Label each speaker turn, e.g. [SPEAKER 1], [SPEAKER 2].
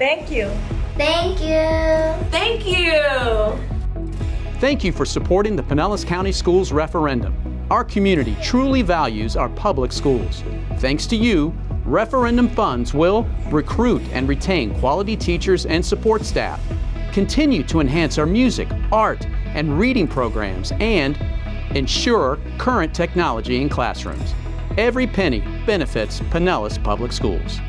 [SPEAKER 1] Thank you.
[SPEAKER 2] Thank you.
[SPEAKER 3] Thank you.
[SPEAKER 4] Thank you for supporting the Pinellas County Schools referendum. Our community truly values our public schools. Thanks to you, referendum funds will recruit and retain quality teachers and support staff, continue to enhance our music, art, and reading programs, and ensure current technology in classrooms. Every penny benefits Pinellas Public Schools.